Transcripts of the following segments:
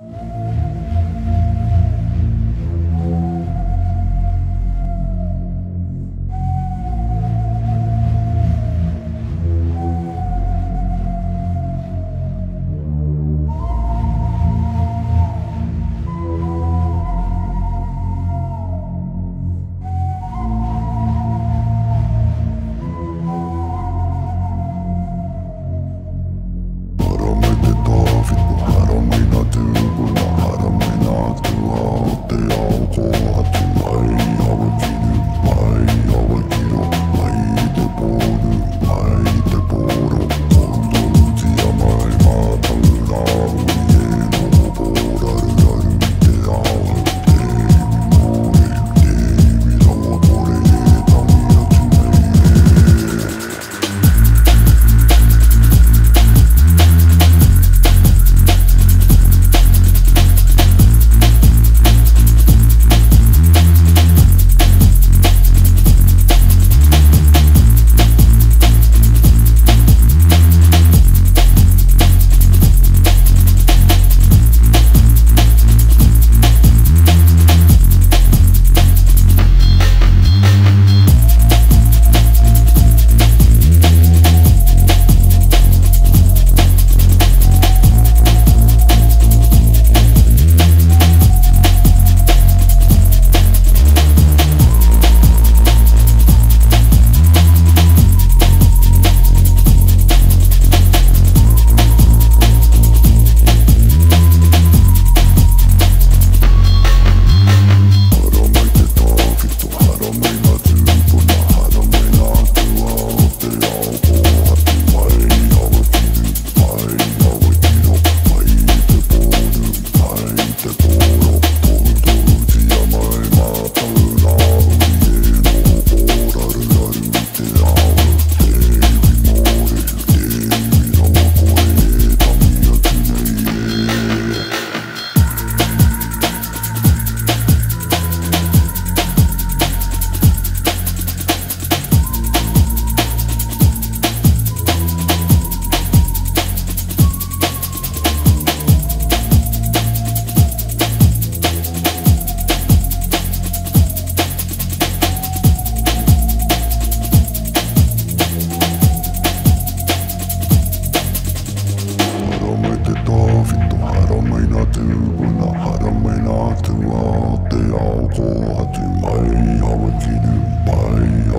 you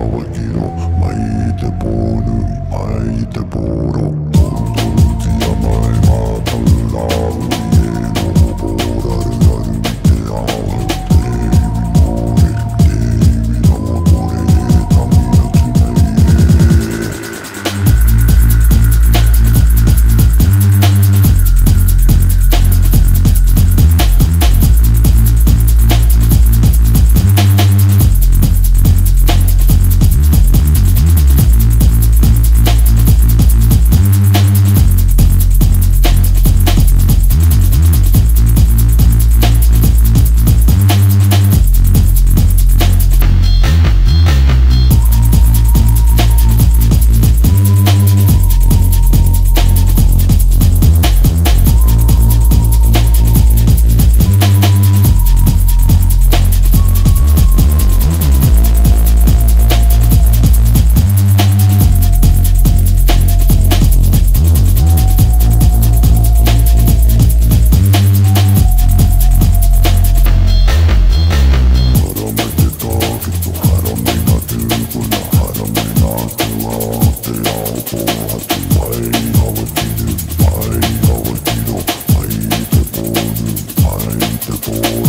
騒ぎの巻いてボール巻いてボール for.